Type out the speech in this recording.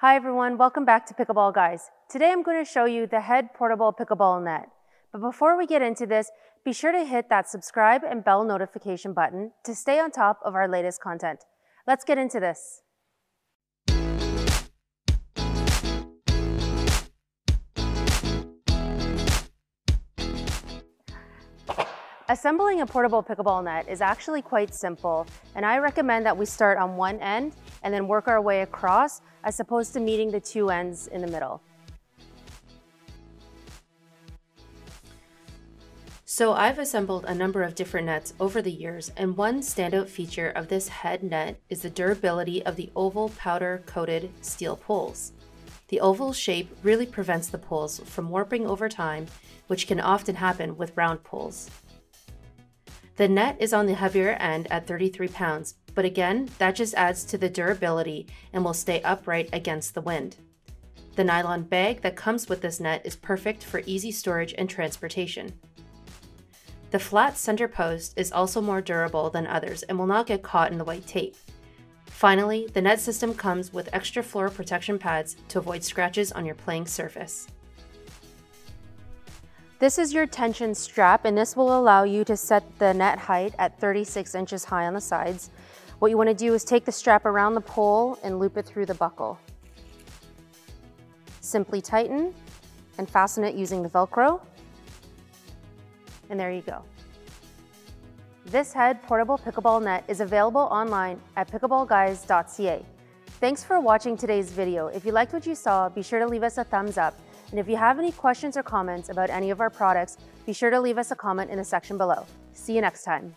Hi everyone, welcome back to Pickleball Guys. Today I'm going to show you the Head Portable Pickleball Net. But before we get into this, be sure to hit that subscribe and bell notification button to stay on top of our latest content. Let's get into this. Assembling a portable pickleball net is actually quite simple, and I recommend that we start on one end and then work our way across as opposed to meeting the two ends in the middle. So I've assembled a number of different nets over the years, and one standout feature of this head net is the durability of the oval powder coated steel poles. The oval shape really prevents the poles from warping over time, which can often happen with round poles. The net is on the heavier end at 33 pounds, but again, that just adds to the durability and will stay upright against the wind. The nylon bag that comes with this net is perfect for easy storage and transportation. The flat center post is also more durable than others and will not get caught in the white tape. Finally, the net system comes with extra floor protection pads to avoid scratches on your playing surface. This is your tension strap and this will allow you to set the net height at 36 inches high on the sides. What you want to do is take the strap around the pole and loop it through the buckle. Simply tighten and fasten it using the Velcro. And there you go. This head portable pickleball net is available online at pickleballguys.ca. Thanks for watching today's video. If you liked what you saw, be sure to leave us a thumbs up and if you have any questions or comments about any of our products, be sure to leave us a comment in the section below. See you next time.